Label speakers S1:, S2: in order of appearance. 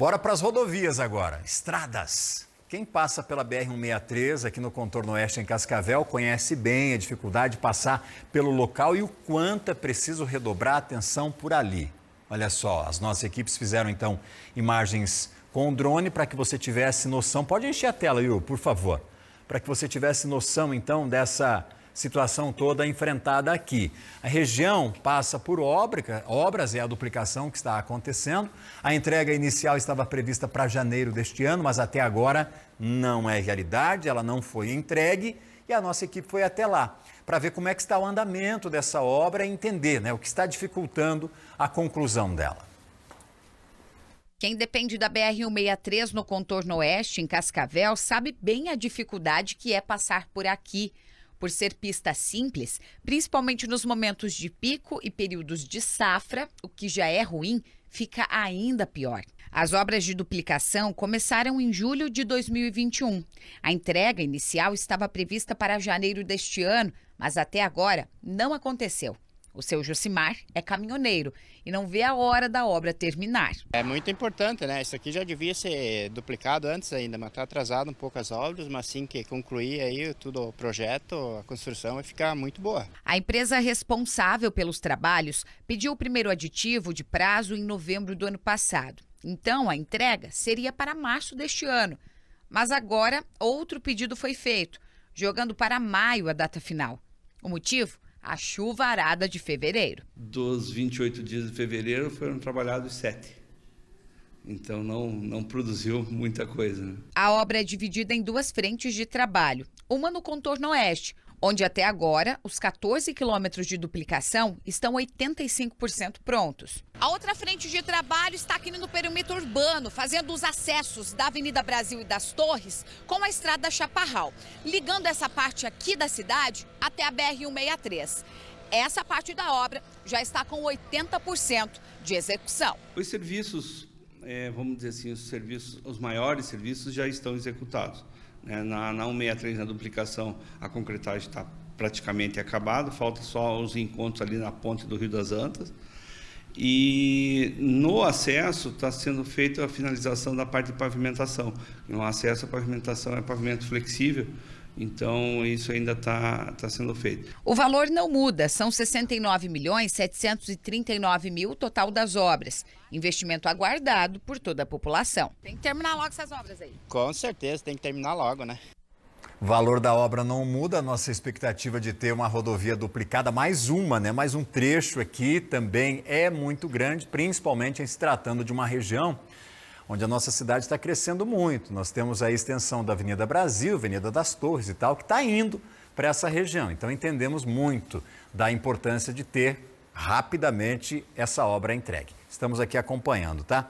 S1: Bora para as rodovias agora. Estradas. Quem passa pela BR-163 aqui no contorno oeste em Cascavel conhece bem a dificuldade de passar pelo local e o quanto é preciso redobrar a atenção por ali. Olha só, as nossas equipes fizeram então imagens com o drone para que você tivesse noção. Pode encher a tela, Yu, por favor. Para que você tivesse noção então dessa situação toda enfrentada aqui. A região passa por obra, obras, é a duplicação que está acontecendo. A entrega inicial estava prevista para janeiro deste ano, mas até agora não é realidade, ela não foi entregue e a nossa equipe foi até lá para ver como é que está o andamento dessa obra e entender né, o que está dificultando a conclusão dela.
S2: Quem depende da BR-163 no contorno oeste, em Cascavel, sabe bem a dificuldade que é passar por aqui. Por ser pista simples, principalmente nos momentos de pico e períodos de safra, o que já é ruim, fica ainda pior. As obras de duplicação começaram em julho de 2021. A entrega inicial estava prevista para janeiro deste ano, mas até agora não aconteceu. O seu Josimar é caminhoneiro e não vê a hora da obra terminar.
S3: É muito importante, né? Isso aqui já devia ser duplicado antes ainda, mas está atrasado um pouco as obras, mas assim que concluir aí tudo o projeto, a construção vai ficar muito boa.
S2: A empresa responsável pelos trabalhos pediu o primeiro aditivo de prazo em novembro do ano passado. Então a entrega seria para março deste ano. Mas agora outro pedido foi feito, jogando para maio a data final. O motivo? A chuvarada de fevereiro.
S4: Dos 28 dias de fevereiro foram trabalhados sete. Então não, não produziu muita coisa. Né?
S2: A obra é dividida em duas frentes de trabalho. Uma no contorno oeste, onde até agora os 14 quilômetros de duplicação estão 85% prontos. A outra frente de trabalho está aqui no perímetro urbano, fazendo os acessos da Avenida Brasil e das Torres com a estrada Chaparral, ligando essa parte aqui da cidade até a BR-163. Essa parte da obra já está com 80% de execução.
S4: Os serviços, é, vamos dizer assim, os serviços, os maiores serviços já estão executados. Né? Na, na 163, na duplicação, a concretagem está praticamente acabada, falta só os encontros ali na ponte do Rio das Antas. E no acesso está sendo feita a finalização da parte de pavimentação. No acesso à pavimentação é pavimento flexível, então, isso ainda está tá sendo feito.
S2: O valor não muda, são 69 milhões 739 mil total das obras. Investimento aguardado por toda a população. Tem que terminar logo essas obras aí.
S3: Com certeza, tem que terminar logo, né?
S1: O valor da obra não muda, a nossa expectativa de ter uma rodovia duplicada, mais uma, né? Mais um trecho aqui também é muito grande, principalmente em se tratando de uma região onde a nossa cidade está crescendo muito. Nós temos a extensão da Avenida Brasil, Avenida das Torres e tal, que está indo para essa região. Então entendemos muito da importância de ter rapidamente essa obra entregue. Estamos aqui acompanhando, tá?